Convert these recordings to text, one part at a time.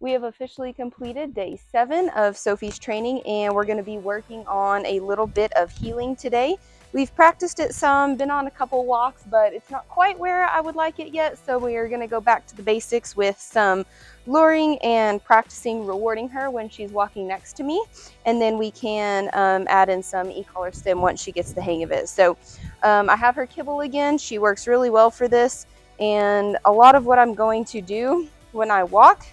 We have officially completed day seven of Sofie's training and we're going to be working on a little bit of heeling today. We've practiced it some, been on a couple walks, but it's not quite where I would like it yet. So we are going to go back to the basics with some luring and practicing rewarding her when she's walking next to me. And then we can um, add in some e-collar stim once she gets the hang of it. So um, I have her kibble again. She works really well for this. And a lot of what I'm going to do when I walk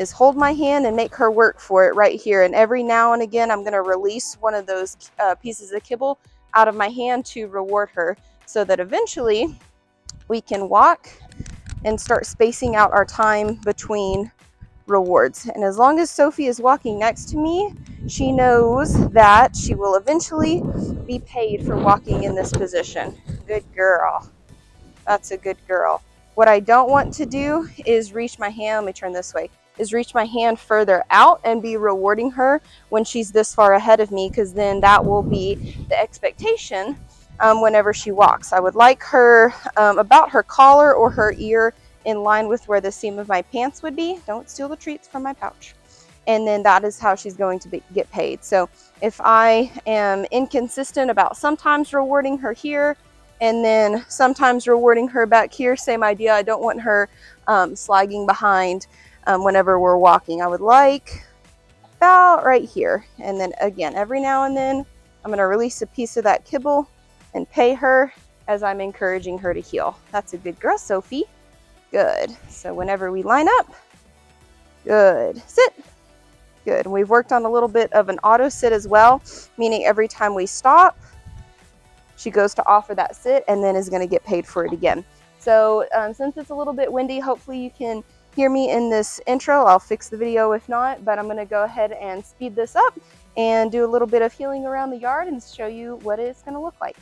is hold my hand and make her work for it right here. And every now and again, I'm going to release one of those uh, pieces of kibble out of my hand to reward her so that eventually we can walk and start spacing out our time between rewards. And as long as Sofie is walking next to me, she knows that she will eventually be paid for walking in this position. Good girl. That's a good girl. What I don't want to do is reach my hand, let me turn this way, is reach my hand further out and be rewarding her when she's this far ahead of me because then that will be the expectation um, whenever she walks. I would like her um, about her collar or her ear in line with where the seam of my pants would be. Don't steal the treats from my pouch. And then that is how she's going to be, get paid. So if I am inconsistent about sometimes rewarding her here and then sometimes rewarding her back here, same idea. I don't want her um, slagging behind um, whenever we're walking. I would like about right here. And then again, every now and then, I'm gonna release a piece of that kibble and pay her as I'm encouraging her to heel. That's a good girl, Sofie. Good. So whenever we line up, good. Sit. Good. And we've worked on a little bit of an auto sit as well, meaning every time we stop, she goes to offer that sit and then is going to get paid for it again. So um, since it's a little bit windy, hopefully you can hear me in this intro. I'll fix the video if not, but I'm going to go ahead and speed this up and do a little bit of heeling around the yard and show you what it's going to look like.